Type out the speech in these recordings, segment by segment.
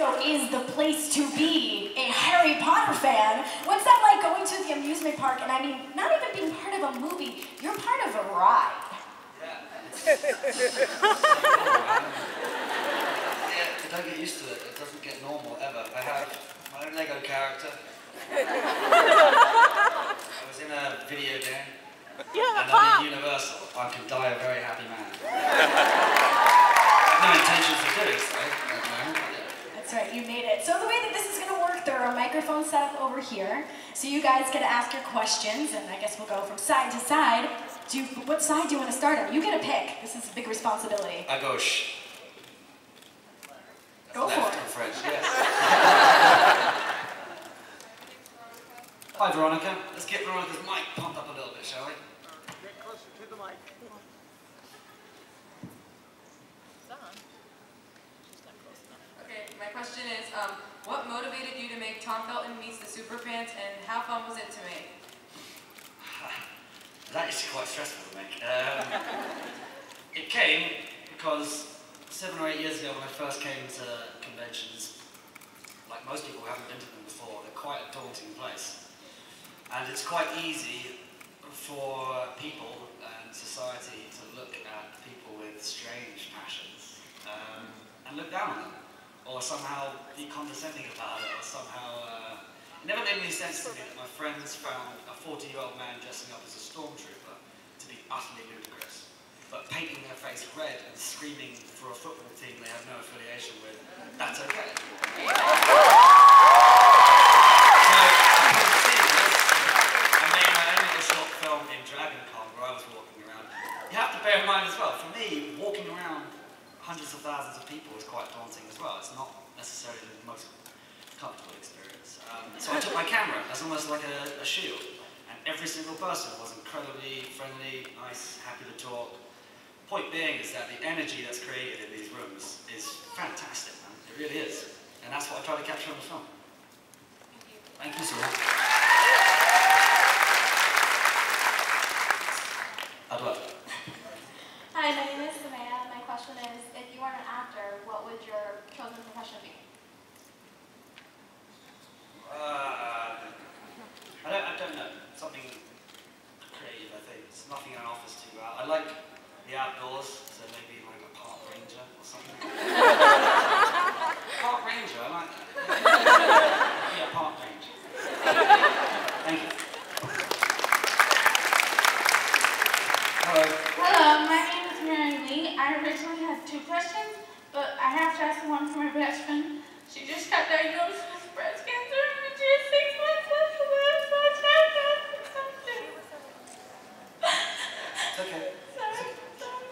is the place to be a Harry Potter fan. What's that like going to the amusement park and I mean, not even being part of a movie, you're part of a ride. Yeah. yeah, don't get used to it. It doesn't get normal ever. I have my own Lego character. I was in a video game. Yeah, and I'm in Universal. I can die a very happy man. I have no intentions of doing so at the moment. That's right, you made it. So the way that this is going to work, there are microphones set up over here. So you guys get to ask your questions, and I guess we'll go from side to side. Do you, what side do you want to start on? You get a pick. This is a big responsibility. À gauche. Go Left for it. in French, yes. Hi, Veronica. Let's get Veronica's mic pumped up a little bit, shall we? Get closer to the mic. Okay, my question is, um, what motivated you to make Tom Felton Meets the Super Pants, and how fun was it to make? That is quite stressful to make. Um, it came because seven or eight years ago when I first came to conventions, like most people who haven't been to them before, they're quite a daunting place. And it's quite easy for people and society to look at people with strange passions um, and look down on them, or somehow be condescending about it, or somehow. Uh, it never made any sense to me that my friends found a 40-year-old man dressing up as a stormtrooper to be utterly ludicrous, but painting their face red and screaming for a football team they have no affiliation with, that's okay. So, I made my own little short film in Dragon Con where I was walking around. You have to bear in mind as well, for me, walking around hundreds of thousands of people is quite daunting as well. It's not necessarily the most comfortable experience. Um, so I took my camera as almost like a, a shield, and every single person was incredibly friendly, nice, happy to talk. Point being is that the energy that's created in these rooms is fantastic, man. It really is. And that's what I try to capture on the film. Thank you so much. I'd love. Hi, my name is Samaya. My question is, if you weren't an actor, what would your chosen profession be? Uh, I don't, I don't know. Something creative, I think. It's nothing in an office too. Uh, I like the outdoors, so maybe like a park ranger or something. park ranger, I like that. Yeah, park ranger. Thank you. Hello. Hello, my name is Mary Lee. I originally had two questions, but I have to ask one for my best friend. She just got diagnosed with breast cancer and she has six months left to live, so I tried to ask her something. It's okay. Sorry, sorry.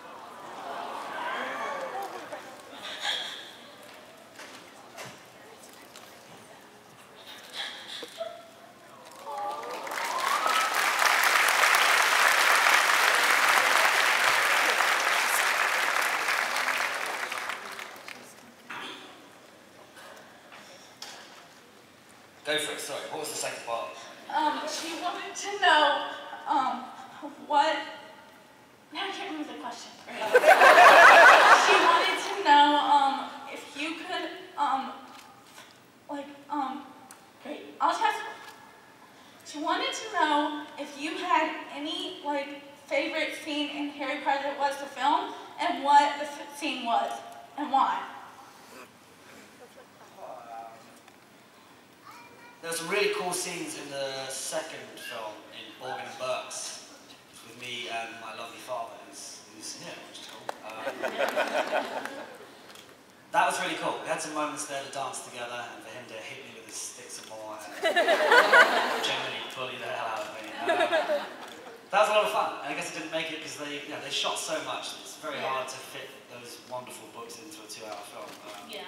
Go for it. Sorry. What was the second part? Um, she wanted to know, um, what, now I can't remember the question. she wanted to know, um, if you could, um, like, um, great, I'll just she wanted to know if you had any, like, favorite scene in Harry Potter was the film, and what the scene was, and why. There's some really cool scenes in the second film in Borgin and Burkes with me and my lovely father who's, who's here, which is cool. Um, that was really cool. We had some moments there to dance together and for him to hit me with his stick some more and generally bully the hell out of me. Um, that was a lot of fun. And I guess I didn't make it because they, you know, they shot so much. It's very Yeah. hard to fit those wonderful books into a two-hour film. Um, Yeah.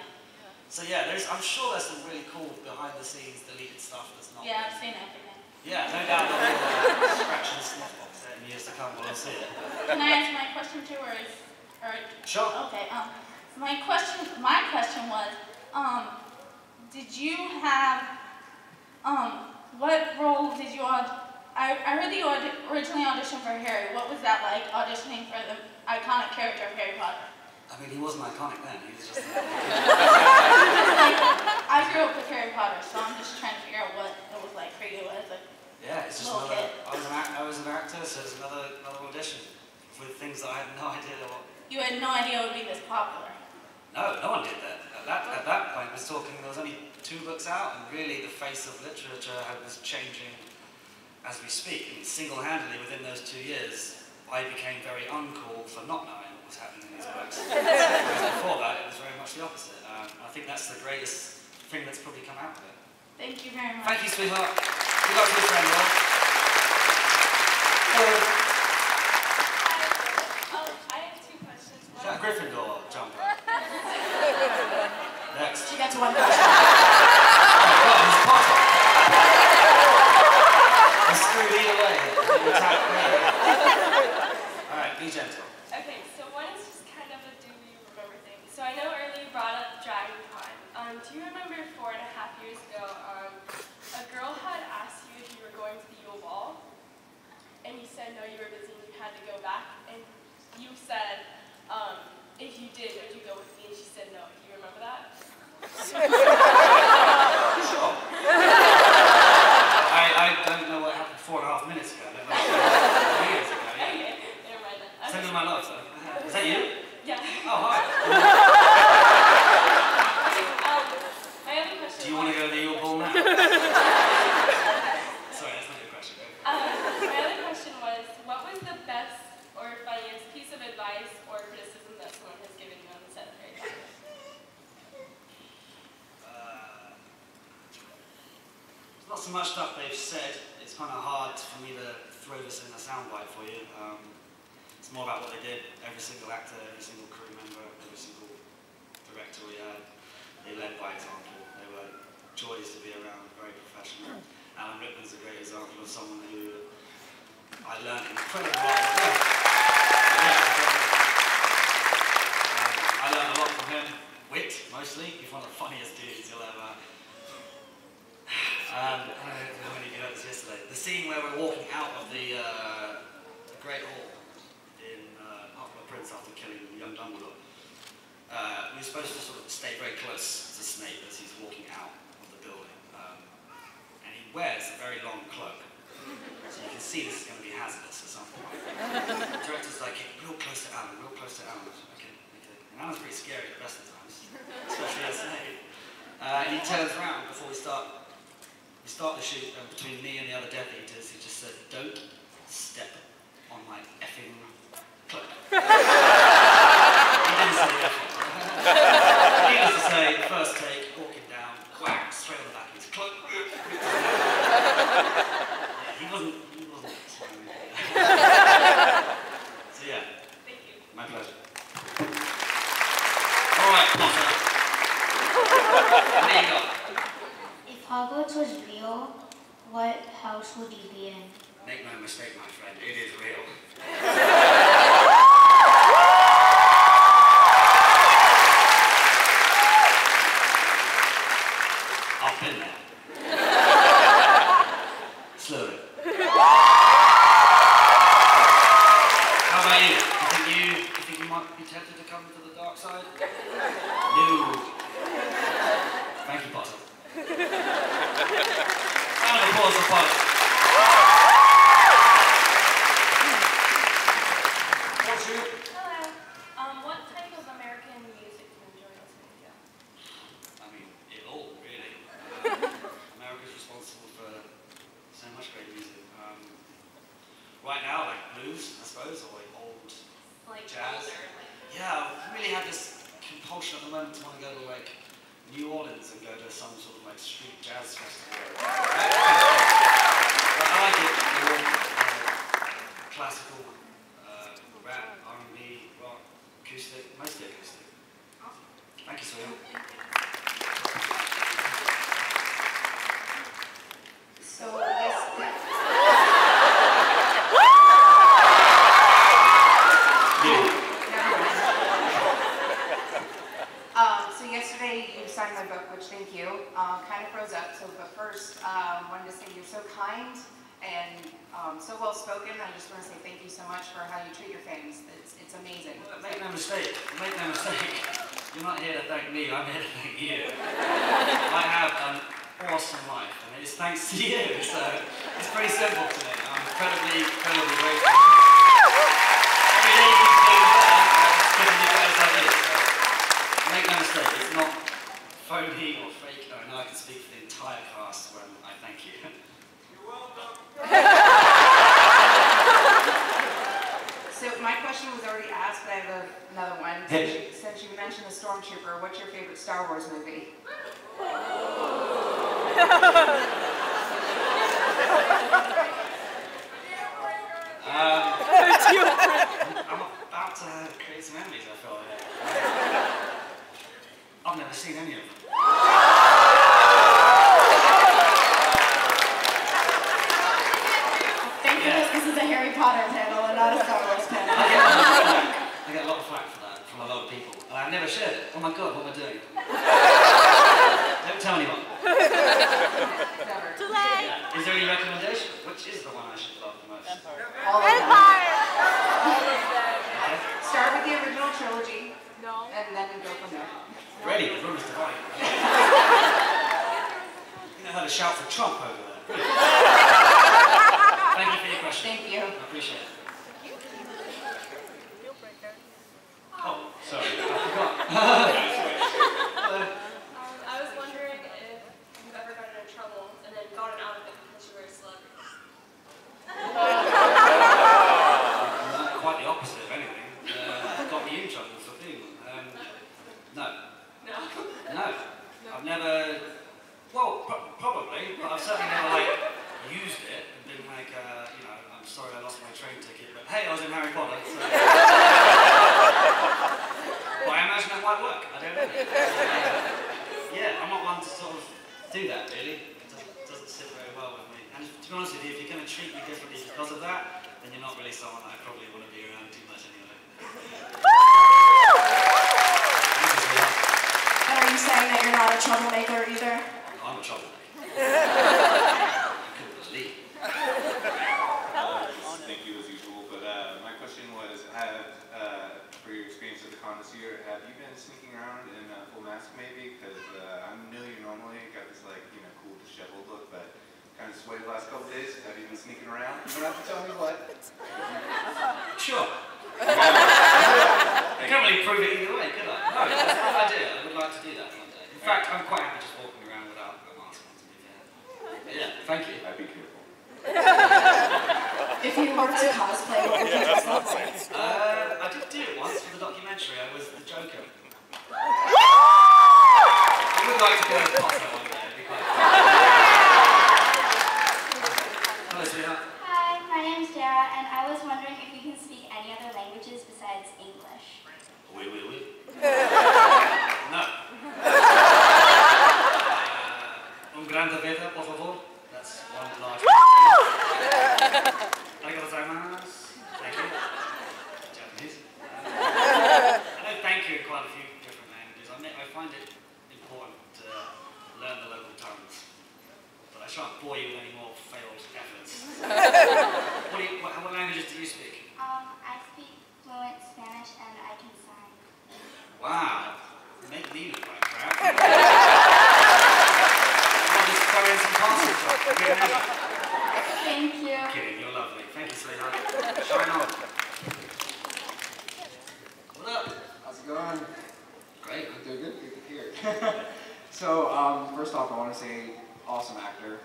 So yeah, there's, I'm sure there's some really cool behind-the-scenes deleted stuff that's not. Yeah, I've seen everything. Yeah, no doubt we'll uh, scratch and sniff box it in years to come. We'll see it. Can I ask my question too, or is, or? Sure. Okay, um, my question, my question was, um, did you have, um, what role did you aud, I, I heard that you aud- originally auditioned for Harry. What was that like, auditioning for the iconic character of Harry Potter? I mean, he wasn't iconic then. He was just. I grew up with Harry Potter, so I'm just trying to figure out what it was like for you as a. Yeah, it's just another. I was, an act, I was an actor, so it's another another audition with things that I had no idea what. You had no idea it would be this popular. No, no one did that. At that, at that point, I was talking, there was only two books out, and really the face of literature was changing as we speak. And single-handedly, within those two years, I became very uncool for not knowing what was happening in these books. Before that, it was very much the opposite. Um, I think that's the greatest thing that's probably come out of it. Thank you very much. Thank you, sweetheart. Good luck to your friend, Uh, we were supposed to sort of stay very close to Snape as he's walking out of the building. Um, and he wears a very long cloak. So you can see this is going to be hazardous at some point. The director's like, "Get real close to Alan, real close to Alan. Okay, okay. And Alan's pretty scary at the best of times, especially as Snape. Uh, and he turns around before we start. We start the shoot, and between me and the other Death Eaters, he just said, "Don't step on my effing cloak." he didn't say effing. Needless to say, first take, walking down, whack, straight on the back of his cloak. yeah, he wasn't. He wasn't. so yeah. Thank you. My pleasure. All right, Potter. There you go. If Hogwarts was real, what house would you be in? Make no mistake, my friend, it is real. I've been there. Slowly. How about you? You think you, you think you might be tempted to come to the dark side? No. Thank you, Potter. Round of applause for Potter. What's you? Hello. Um, what type of American music do you enjoy listening to? I mean, it all, really. Um, America's responsible for so much great music. Um, right now, like blues, I suppose, or like old. Like Jazz. older, like Yeah, I really have this compulsion at the moment to want to go to like New Orleans and go to some sort of like street jazz festival. That kind of thing. But I like it more uh, classical, uh, rap, R&B, rock, acoustic, mostly acoustic. Thank you, sweetheart. So yes, You. um, so yesterday you signed my book, which thank you. Um, kind of froze up. So, but first, um, wanted to say you're so kind and um, so well spoken. I just want to say thank you so much for how you treat your fans. It's, it's amazing. Make no mistake, make no mistake. You're not here to thank me, I'm here to thank you. I have an awesome life, and it's thanks to you. So it's pretty simple to me. I'm incredibly, incredibly grateful. Every anything's getting better, I'm giving you guys make no mistake, it's not phony or fake. I know I can speak for the entire cast when I thank you. You're welcome. So my question was already I have another one. Hit Since you- Since you mentioned the Stormtrooper, what's your favorite Star Wars movie? Um, I'm about to create some enemies, I feel like. I've never seen any of them. Thank Yeah. goodness this is a Harry Potter panel and not a Star Wars panel. I get, a lot of flack. I get a lot of flack for that from a lot of people. And I've never shared it. Oh my god, what am I doing? Don't tell anyone. Never. Is there any recommendation? Which is the one I should love the most? All of. Okay. Start with the original trilogy. No. And then go from there. Ready, the room is divided. you know how to shout for Trump over there. Thank you for your question. Thank you. I appreciate it. Oh, sorry, I forgot. Um, I was wondering if you've ever gotten in trouble and then gotten out of it because you were a celebrity. Uh, quite the opposite, if anything. Uh, got me in trouble for being one. Um, no, No. no. I've never, well, pro- probably, but I've certainly never, like, used it and been like, uh, you know, I'm sorry I lost my train ticket, but hey, I was in Harry Potter, so. well, I imagine that might work. I don't know. Uh, yeah, I'm not one to sort of do that, really. It doesn't, doesn't sit very well with me. And to be honest with you, if you're going to treat me differently because of that, then you're not really someone that I probably want to be around too much anyway. Thank you, sweetheart. And are you saying that you're not a troublemaker either? I'm a troublemaker. I couldn't believe. Uh, Thank you as usual, but uh, my question was, have, uh, for your experience at the con this year, have you been sneaking around in uh, full mask maybe? Because uh, I'm new here normally, got this like, you know, cool disheveled look, but kind of swayed the last couple days. Have you been sneaking around? You don't have to tell me what. Sure. I can't really prove it either way, could I? No, that's a good idea. I would like to do that one day. In fact, I'm quite happy just walking around without a mask on, to be fair. But yeah, thank you. I'd be careful. If you were to cosplay, what would you dress up like? Uh, I did do it once for the documentary. I was the Joker. I would like to go to Potter one day. It'd be quite fun. Hello, sweetheart. Hi, my name's Dara, and I was wondering if you can speak any other languages besides English. Oui, oui, oui. no. Uh, un gran tableta, por favor. That's one large. Arigatou gozaimasu. Thank you. Japanese. Uh, I know thank you in quite a few different languages. I, mean, I find it important to learn the local tongues. But I shan't bore you with any more failed efforts. what, do you, what, what languages do you speak? Um, I speak fluent Spanish and I can sign. Wow. Make me look like crap. I'll just throw in some parcels. Good measure. Thank you. Kidding, you're lovely. Thank you, sweetheart. Shine on. What up? How's it going? Great. I'm doing good. Good to hear. so, um, first off, I want to say, awesome actor.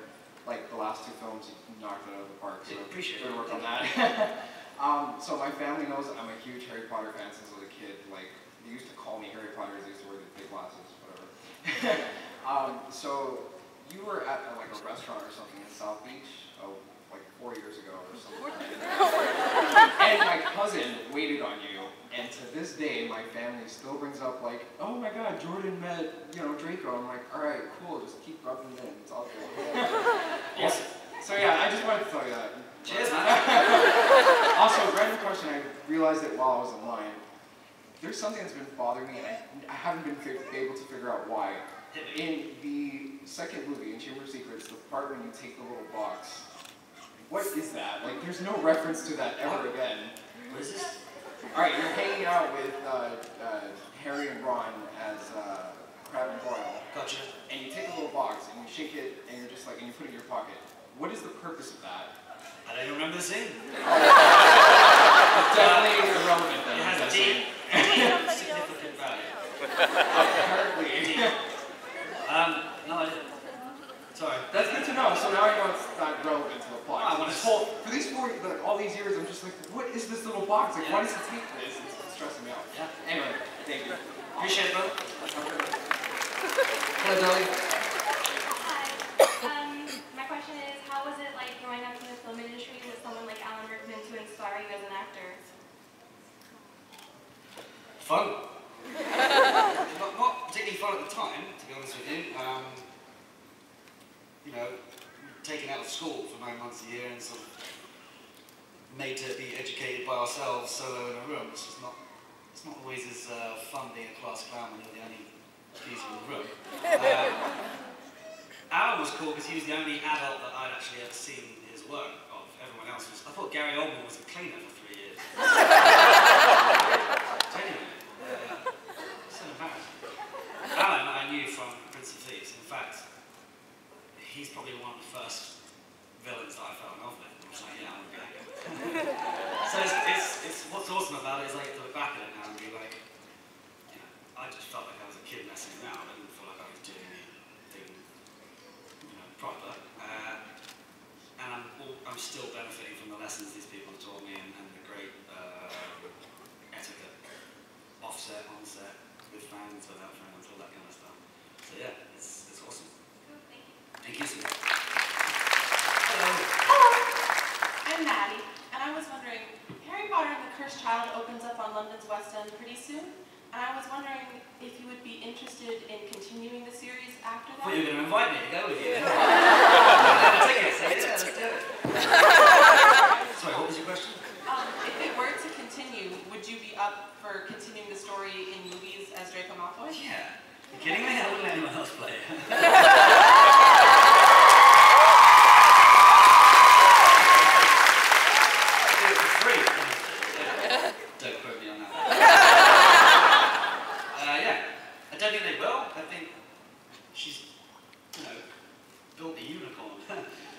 Like the last two films, you knocked it out of the park. So Yeah, appreciate good it. work on that. um, so my family knows I'm a huge Harry Potter fan since I was a kid. Like they used to call me Harry Potter. They used to wear the big glasses, whatever. um, so you were at uh, like a restaurant or something in South Beach, oh, like four years ago or something. and my cousin waited on you, and to this day, my family still brings up like, oh my God, Jordan met, you know, Draco. I'm like, all right, cool, just keep rubbing it in. It's all good. Awesome. So yeah, I just wanted to tell you that. Cheers, man. also, random question. I realized it while I was in line. There's something that's been bothering me, and I, haven't been able to figure out why. In the second movie, in Chamber of Secrets, the part when you take the little box, what is that? Like, there's no reference to that ever again. What is this? All right, you're hanging out with uh, uh, Harry and Ron as uh, Crabbe and Goyle, Gotcha. and you take a little box and you shake it, and you're just like, and you put it in your pocket. What is the purpose of that? I don't even remember the scene. Definitely irrelevant then. It has a deep, significant value. Apparently. Um, no, I didn't. Sorry. That's good to know. So now I know it's not relevant to the plot. wanna- This whole, for these four, like, all these years, I'm just like, what is this little box? Like, why does it take this? It's, it's stressing me out. Yeah. Anyway, thank you. Appreciate it, bro. Hello, Dolly. Hi. Um, my question is, how was it like growing up in the film industry with someone like Alan Rickman to inspire you as an actor? Fun. not, not particularly fun at the time, to be honest with you. Um, you know, taken out of school for nine months a year and sort of made to be educated by ourselves solo in a room. It's just not, it's not always as uh, fun being a class clown when you're the only geezer in the room. Um, Alan was cool because he was the only adult that I'd actually ever seen his work of. Everyone else was, I thought Gary Oldman was a cleaner for three years. Genuinely. Uh, so embarrassing. Alan I knew from Prince of Thieves. In fact, he's probably one of the first villains that I fell in love with. I was like, yeah, I'm back. so it's, it's, it's, what's awesome about it is I get to look back at it now and be like, you know, I just felt like I was a kid messing around. I didn't feel like I was doing anything, you know, proper. Uh, and I'm, all, I'm still benefiting from the lessons these people have taught me and, and the great uh, etiquette, offset, onset, with fans, without fans, all that kind of stuff. So yeah, it's, it's awesome. Thank you so much. Hello. I'm Maddie, and I was wondering, Harry Potter and the Cursed Child opens up on London's West End pretty soon, and I was wondering if you would be interested in continuing the series after I thought you were going to invite me to go with you. Tickets, so yeah, let's do it. Sorry, what was your question? Um, if it were to continue, would you be up for continuing the story in movies as Draco Malfoy? Yeah. You kidding me? I wouldn't let anyone else play it. Do it for free. Don't quote me on that. uh, yeah, I don't think they will. I think she's, you know, built a unicorn,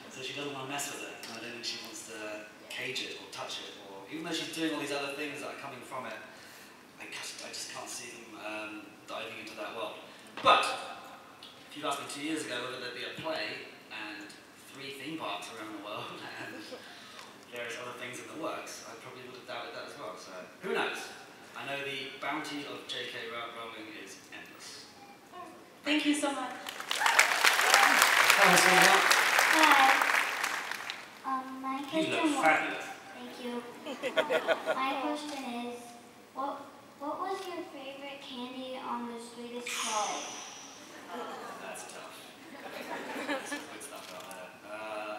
so she doesn't want to mess with it. And I don't think she wants to cage it or touch it, or even though she's doing all these other things that are coming from it, I just, I just can't see them um, diving into that world. But if you asked me two years ago whether there'd be a play and three theme parks around the world and various other things in the works, I probably would have doubted that as well. So who knows? I know the bounty of J.K. Rowling is endless. Thank you so much. Hello, sweetheart. Hi. Um, my You question look was, fabulous. thank you. my question is, what what was your favorite candy on the sweetest trolley? That's tough. There's some good stuff out there. Uh,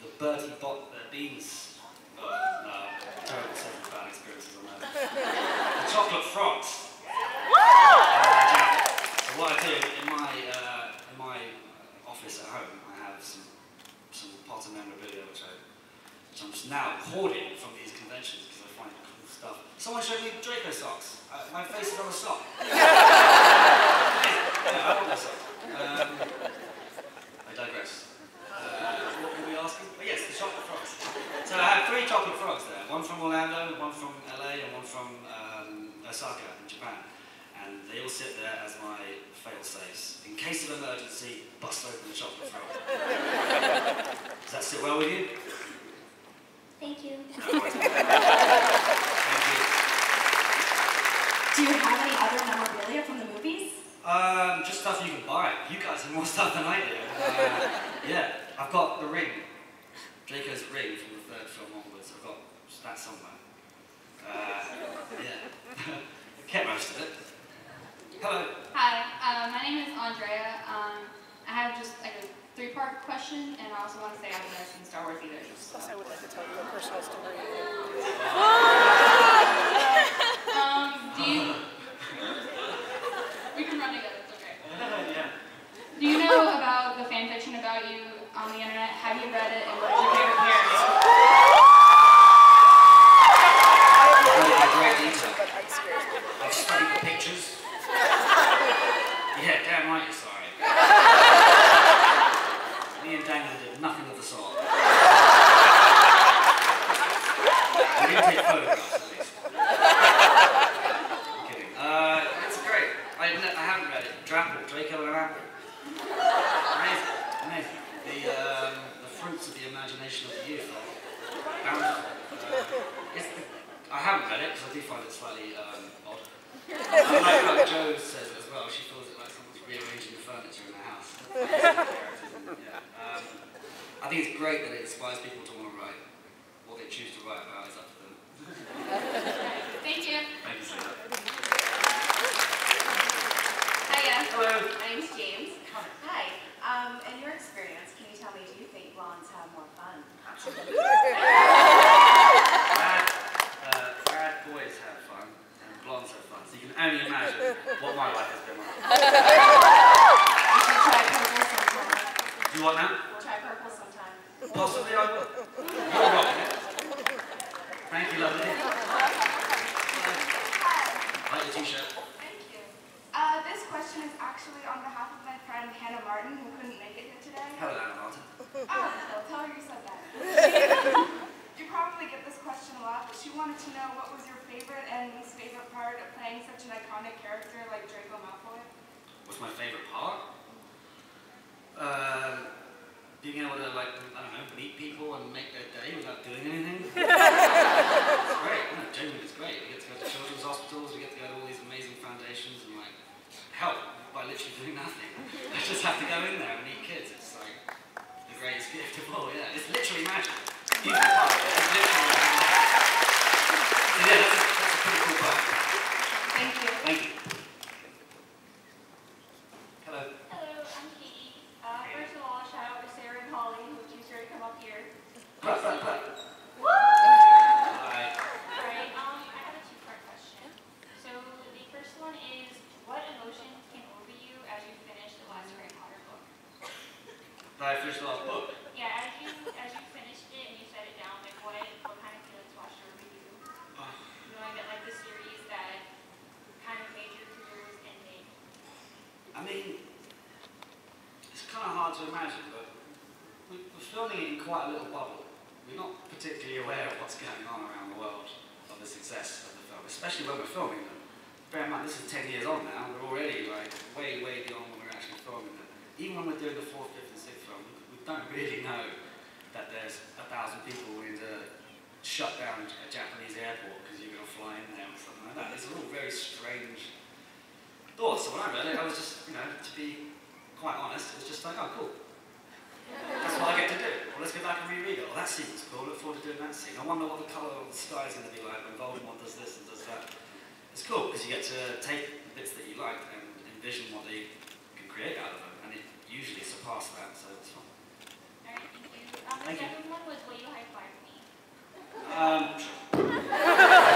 the Bertie Bott uh, beans. Oh, no, terrible set of bad experiences on that. The chocolate frogs. Uh, so what I do in my uh, in my office at home, I have some some Potter memorabilia which I which I'm now hoarding from these conventions because I find cool stuff. Someone showed me Draco socks. Uh, my face is on a sock. Yeah, I want. Um, I digress. Uh, what were we asking? Oh, yes, the chocolate frogs. So I have three chocolate frogs there. One from Orlando, one from LA, and one from um, Osaka in Japan. And they all sit there as my fail-safes. In case of emergency, bust open the chocolate frog. Does that sit well with you? Thank you. Thank you. Do you have any other memorabilia from the movies? Um, just stuff you can buy. You guys have more stuff than I do. Uh, yeah, I've got the ring. Draco's ring from the third film onwards. I've got that somewhere. Uh, yeah. Kept most of it. Hello. Hi, uh, my name is Andrea. Um, I have just like a three-part question, and I also want to say I've never seen Star Wars either. Plus, I would like to tell you a personal story. Um, do you? We can run together. It's okay. yeah. Do you know about the fan fiction about you on the internet? Have you read it, and what is your favorite character? Really great detail. I've studied the pictures. Yeah, damn right you're sorry. Me and Daniel did nothing of the sort. We didn't take Draco and an apple. Amazing, amazing. The, um, the fruits of the imagination of the youth are bountiful. Uh, it's the, I haven't read it because I do find it slightly um, odd. I like how Jo says it as well. She feels it like someone's rearranging the furniture in the house. Yeah. Um, I think it's great that it inspires people to want to write. What they choose to write about is up to them. Thank you. Thank you so much. Hiya. Hello. My name's James. Hi. Um, in your experience, can you tell me, do you think blondes have more fun? Bad, uh, bad boys have fun and blondes have fun. So you can only imagine what my life has been like. You should try purple sometime. Do you want that? We'll try purple sometime. Possibly I will. You're rocking it. Thank you, lovely. Like your t-shirt. Thank you. Uh, this question is actually on behalf of my friend Hannah Martin, who couldn't make it here today. Hello, Anna Martin. Oh, tell her you said that. you probably get this question a lot, but she wanted to know what was your favorite and least favorite part of playing such an iconic character like Draco Malfoy? What's my favourite part? Being able to, like, I don't know, meet people and make their day without doing anything. it's great. No, genuinely, it's great. We get to go to children's hospitals, we get to go to all these amazing foundations and, like, help by literally doing nothing. I just have to go in there and meet kids. It's like the greatest gift of all, yeah. It's literally magic. You can part. It's literally magic. So, yeah, that's a, that's a pretty cool part. Thank you. Thank you. Hello. Hello, I'm Katie. Uh, first of all, shout out to Sarah and Holly who accused her to come up here. Clap, clap, clap. Woo! Hi. Alright, um, I have a two-part question. So the first one is, what emotions came over you as you finished the last Harry Potter book? I finished the last book. Yeah, as you as you finished it and you set it down, like what what kind of feelings washed over you? Knowing that like the series that kind of made your career was ending. I mean, it's kind of hard to imagine, but we- we're filming it in quite a little bubble. We're not particularly aware of what's going on around the world of the success of the film, especially when we're filming them. Bear in mind, this is 10 years on now. We're already like way, way beyond when we're actually filming. Even when we're doing the fourth, fifth, and sixth film, we don't really know that there's a thousand people willing to shut down a Japanese airport because you're going to fly in there or something like that. It's all very strange thoughts. So when I read it, I was just, you know, to be quite honest, it was just like, oh, cool. That's what I get to do. Well, let's go back and reread it. Well, that scene was cool. Look forward to doing that scene. I wonder what the colour of the sky is going to be like when Voldemort does this and does that. It's cool because you get to take the bits that you like and envision what they can create out of them, and it usually surpasses that, so it's fun. Alright, thank you. Um, the you. second one was will you high five me? Um,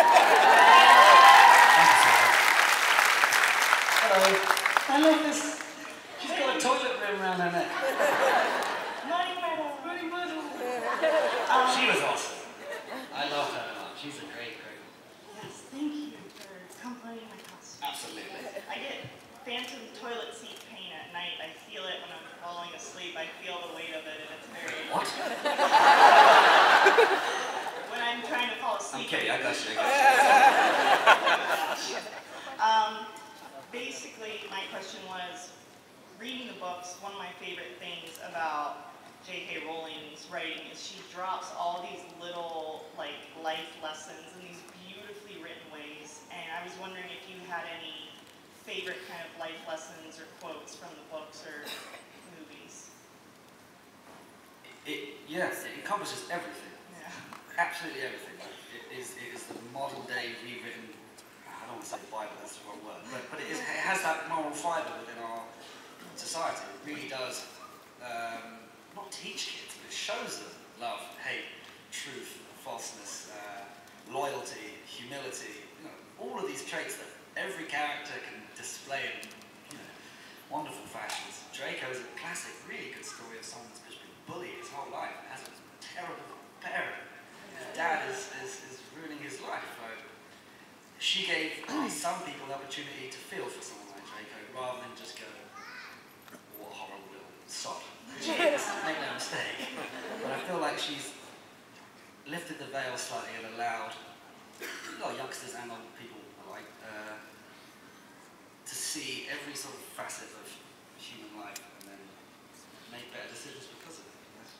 one of my favorite things about J.K. Rowling's writing is she drops all these little like life lessons in these beautifully written ways. And I was wondering if you had any favorite kind of life lessons or quotes from the books or movies. It, yes, it encompasses everything. Yeah. Absolutely everything. It is, it is the modern day rewritten, I don't want to say Bible, that's the wrong word, but, but it, is, it has that moral fibre within our society. It really does um, not teach kids, but it shows them love, hate, truth, falseness, uh, loyalty, humility, you know, all of these traits that every character can display in you know, wonderful fashions. Draco is a classic, really good story of someone who's been bullied his whole life and has a terrible parent. His dad is, is, is ruining his life. Like, she gave some people the opportunity to feel for someone like Draco rather than just go, what a horrible little sod. She make no mistake. But I feel like she's lifted the veil slightly and allowed a lot of youngsters and old people alike uh, to see every sort of facet of human life and then make better decisions because of it. Yes.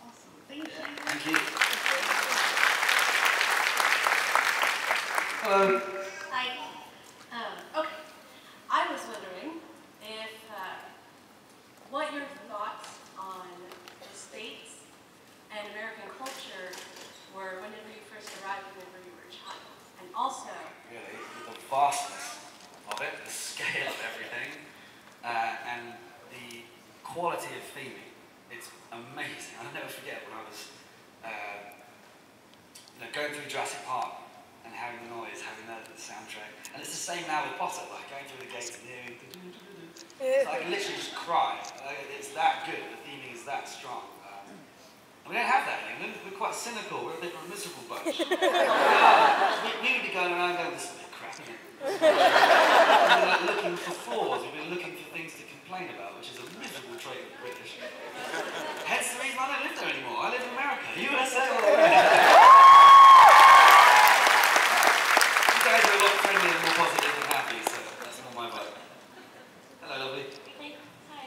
Awesome. Thank you. Thank you. Hello. Hi. Um, okay. I was wondering if uh, what your thoughts on the states and American culture were whenever you first arrived, whenever you were a child, and also Really, the vastness of it, the scale of everything, uh, and the quality of theming. It's amazing. I'll never forget when I was uh, you know, going through Jurassic Park and having the noise, having the, the soundtrack. And it's the same now with Potter, like going through the gates and hearing. So I can literally just cry. Like, it's that good. The theming is that strong. Um, and we don't have that in England. We're quite cynical. We're a bit of a miserable bunch. we, are. we, we would be going around going, this is a bit crap, isn't it? We've been like, looking for flaws. We've been looking for things to complain about, which is a miserable trait of the British. Hence the reason I don't live there anymore. I live in America, USA, all the way. You guys are a lot friendlier and more positive and happy, so that's more my vibe. Hello, lovely. Hey, hi.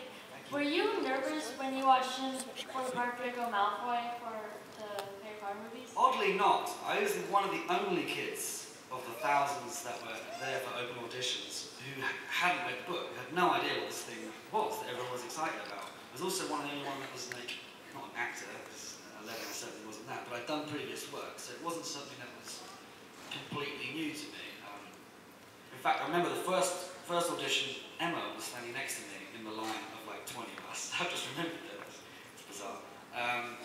Were you nervous when you watched him Draco Malfoy for the Harry Potter movies? Oddly not. I was one of the only kids of the thousands that were there for open auditions who hadn't read the book, had no idea what this thing was that everyone was excited about. I was also one of the only ones that was like, not an actor, because 11 or 7 wasn't that, but I'd done previous work, so it wasn't something that was completely new to me. Um, in fact, I remember the first first audition, Emma was standing next to me in the line of like 20 of us. I've just remembered it. It's, it's bizarre. Um,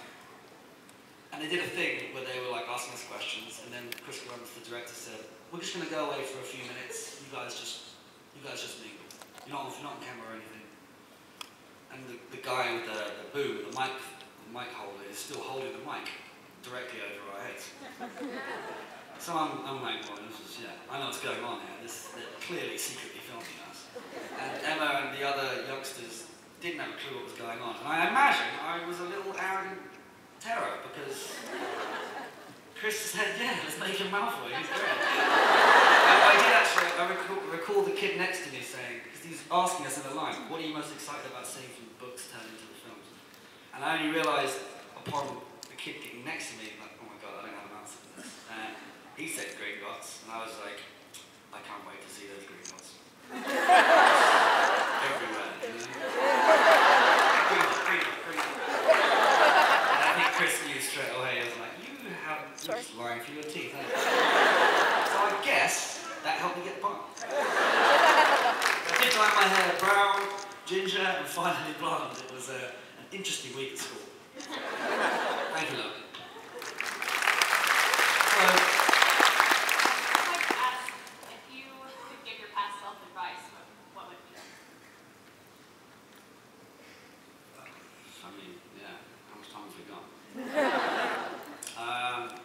and they did a thing where they were like asking us questions, and then Chris Columbus, the director, said, "We're just going to go away for a few minutes. You guys just, you guys just mingle. You're not, you're not on camera or anything." And the, the guy with the, the boom, the mic, the mic holder, is still holding the mic directly over our heads. So I'm, I'm like, well, this is, yeah, I know what's going on here. This, they're clearly secretly filming us. And Emma and the other youngsters didn't have a clue what was going on. And I imagine I was a little arrogant terror because Chris said, yeah, let's make him Malfoy, he's great. I did actually, I recall, recall the kid next to me saying, because he's asking us in the line, what are you most excited about seeing from the books turned into the films? And I only realised upon the kid getting next to me, like, oh my god, I don't have an answer for this. He said Gringotts, and I was like, I can't wait to see those Gringotts. Everywhere, you know? Gringotts, Gringotts, Gringotts. And I think Chris knew straight away, I was like, you have you're just lying through your teeth, haven't you? So I guess that helped me get. I did dyeing my hair brown, ginger, and finally blonde. It was uh, an interesting week at school. Thank you, love. I'd like to ask if you could give your past self advice, what, what would it be? I mean, yeah, how much time have we got? um,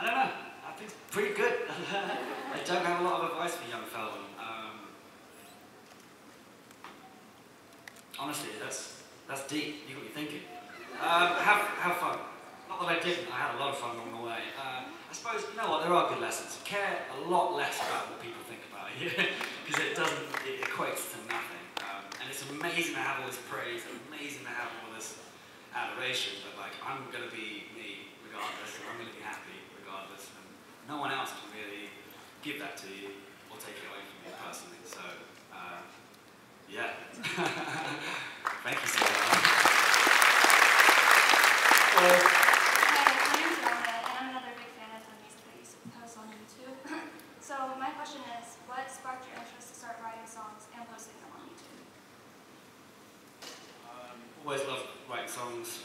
I don't know. I think it's pretty good. I don't have a lot of advice for young Felton. Um, honestly, that's that's deep. You got me thinking. Um, have have fun. Not that I didn't. I had a lot of fun along the way. Uh, I suppose you know what. There are good lessons. Care a lot less about what people think about you because it doesn't. It equates to nothing. Um, and it's amazing to have all this praise. Amazing to have all this adoration. But like, I'm gonna be me regardless, and I'm gonna be happy regardless. And no one else can really give that to you or take it away from you personally. So, uh, yeah. Thank you so much. Hi, uh, my name's Rhonda, and I'm another big fan of the music that you post on YouTube. so my question is, what sparked your interest to start writing songs and posting them on YouTube? Um, always loved writing songs.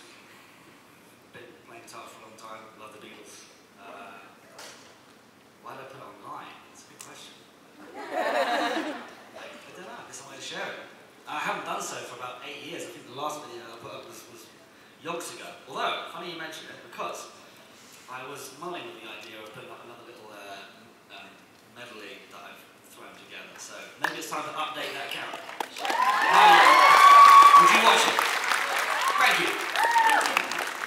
Been playing guitar for a long time. Love the Beatles. Uh, why did I put it online? That's a good question. I don't know. I guess I wanted to share it. I haven't done so for about eight years. I think the last video I put up was, was yonks ago. Although, funny you mention it, because I was mulling with the idea of putting up another little uh, um, medley that I've thrown together. So maybe it's time to update that account. Hi. Would you watch it? Thank you.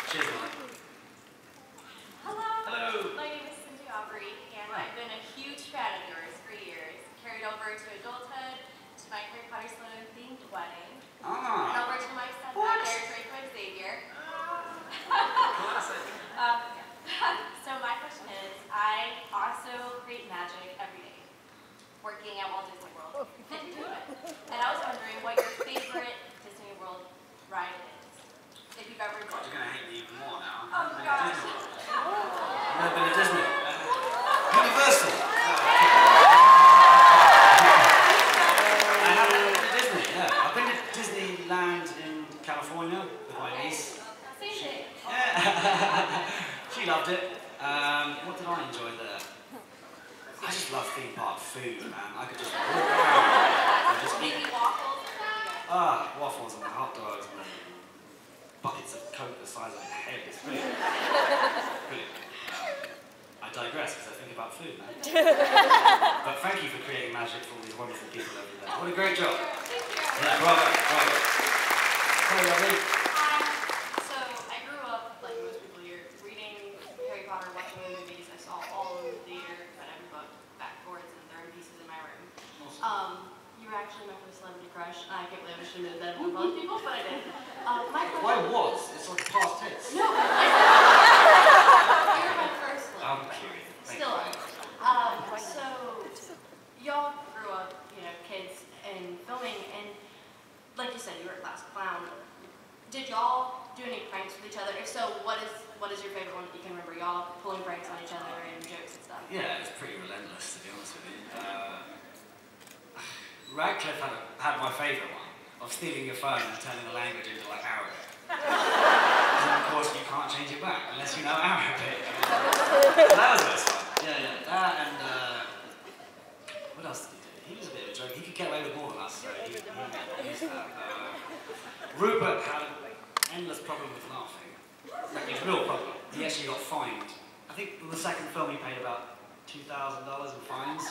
Cheers, man. Hello. Hello. My name is Cindy Aubrey, and I've been a huge fan of yours for years. Carried over to adulthood, to my Harry Potter Sloan themed wedding, Ah. and over to my son What? back there, Draco Xavier. um, so my question is, I also create magic every day, working at Walt Disney World. Didn't do it. And I was wondering what your favorite Disney World ride is. If you've ever God, you're gonna hate me even more now. Oh I've gosh. been to Disney. I've never been to Disney. Uh, Universal. I haven't been to Disney. Yeah, I've been to Disneyland in California with my niece. Same thing. Yeah. she loved it. Um, what did I enjoy there? I just love theme park food, man. I could just walk around and just eat. Maybe waffles. Ah, waffles and hot dogs and buckets of coke the size of my head. It's brilliant. brilliant. Um, I digress because I think about food, man. but thank you for creating magic for all these wonderful people over there. What a great job. Yeah, bravo, bravo. Hey, lovely. Um, so I grew up, like most people here, reading Harry Potter, watching the movies. I saw all of them in the theater, read every book, backwards, and they're in pieces in my room. Um, you were actually my first celebrity crush. and I can't believe I shouldn't have that in front of people, but I did. Um, my Why was? It's like past tense. No, you're my first one. I'm curious. Still Um, so, y'all grew up, you know, kids and filming, and like you said, you were a class clown. Did y'all do any pranks with each other? If so, what is what is your favorite one that you can remember? Y'all pulling pranks on each other and jokes and stuff. Yeah, it's pretty relentless to be honest with you. Uh, Radcliffe had, a, had my favourite one of stealing your phone and turning the language into like Arabic. and of course you can't change it back unless you know Arabic. that was most one. Yeah, yeah. That and uh, what else did he do? He was a bit of a joke. He could get away with more than us, so he, he, he used that. Uh, Rupert had an endless problem with laughing. Like his real problem. He actually got fined. I think the second film he paid about $2,000 in fines.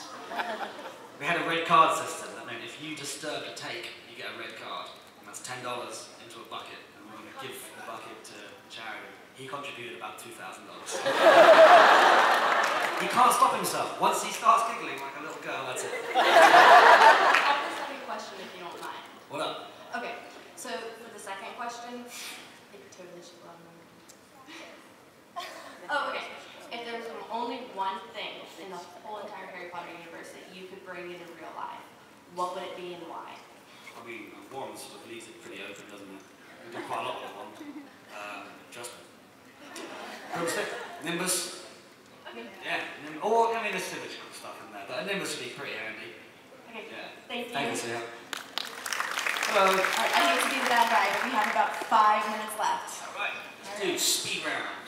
We had a red card system that meant if you disturb a take, you get a red card. And that's $10 into a bucket. And we're going to give the bucket to charity. He contributed about $2,000. he can't stop himself. Once he starts giggling like a little girl, that's it. I have a question, if you don't mind. What up? Okay, so for the second question, I totally should. Oh, okay. If there was only one thing in the whole entire Harry Potter universe that you could bring into real life, what would it be and why? I mean, Warren sort of leaves it pretty open, doesn't it? We do quite a lot with one. Um, Justin. Broomstick? Nimbus? Yeah, Nim- or I mean there's symmetrical stuff in there, but a Nimbus would be pretty handy. Okay, Yeah. thank you. Thank you, Sia. Hello. All right, I hate to be the bad guy, but we have about five minutes left. Alright, let's do speed round.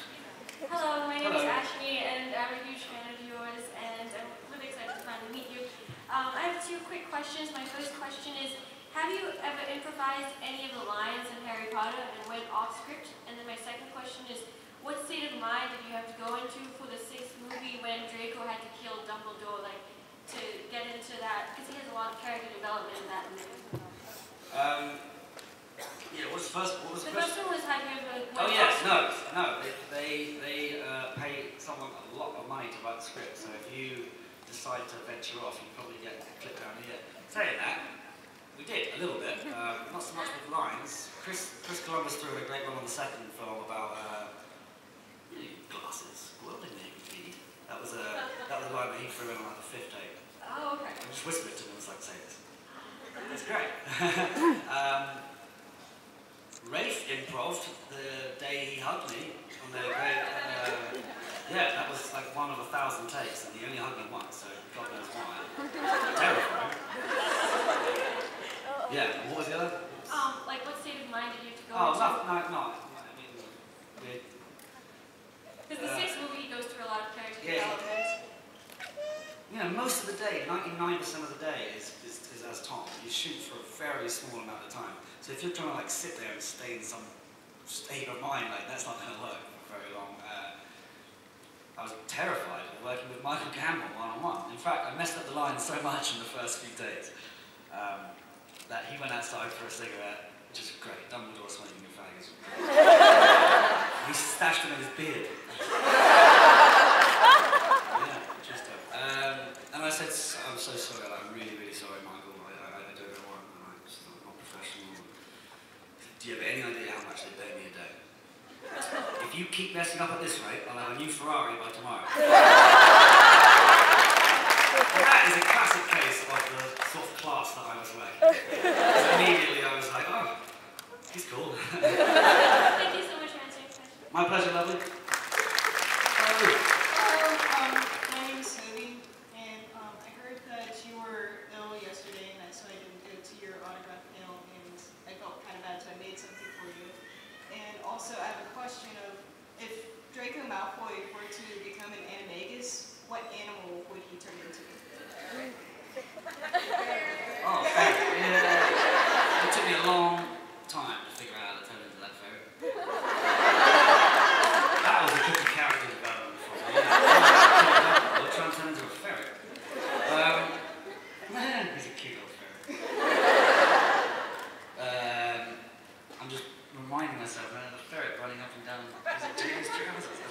Hello, my name is Ashley, and I'm a huge fan of yours, and I'm really excited to finally meet you. Um, I have two quick questions. My first question is, have you ever improvised any of the lines in Harry Potter and went off script? And then my second question is, what state of mind did you have to go into for the sixth movie when Draco had to kill Dumbledore, like, to get into that? Because he has a lot of character development in that movie. Um, yeah, what was the first? What was The the first first? one was have you ever Oh yes, no, no. They they, they uh, pay someone a lot of money to write the script. So if you decide to venture off, you probably get a clip down here. Saying that, we did a little bit. Um, not so much with lines. Chris Chris Columbus threw in a great one on the second film about uh, glasses. They need? That was a that was a line that he threw in on like the fifth take. Oh, okay. I just whispered to him, I was like, say this. That's great. um, Ralph improv the day he hugged me on the great, uh, yeah, that was like one of a thousand takes, and he only hugged me once, so God knows why. Terrifying. Yeah, and what was the other? Um, like, what state of mind did you have to go Oh, into? no, no, no. I mean, Because the Uh, sixth movie goes through a lot of character yeah. development. You know, most of the day, 99% of the day is, is, is as Tom. You shoot for a very small amount of time. So if you're trying to like sit there and stay in some state of mind, like that's not going to work for very long. Uh, I was terrified of working with Michael Gambon one-on-one. In fact, I messed up the line so much in the first few days um, that he went outside for a cigarette, which is great. Dumbledore smoking a fag He stashed them in his beard. Yeah, just uh, um, and I said, I'm so sorry, I'm really, really sorry, Michael. I, I, I don't know why I'm not professional. Do you have any idea how much they pay me a day? If you keep messing up at this rate, I'll have a new Ferrari by tomorrow. And that is a classic case of the sort of class that I was working. with. 'Cause immediately I was like, oh, he's cool. Thank you so much for answering the question. My pleasure, lovely. Hello, um, my name is Sophie, and um, I heard that you were ill yesterday, and so I didn't go to your autograph panel, and I felt kind of bad, so I made something for you. And also, I have a question of if Draco Malfoy were to become an animagus, what animal would he turn into? Oh, ferret. Yeah. It took me a long time to figure out how to turn into that ferret. that was a tricky character development for me. Yeah. I'll try and turn into a ferret. Um, man, he's a cute little ferret. Um, I'm just reminding myself, man, the ferret running up and down. Is it James trousers?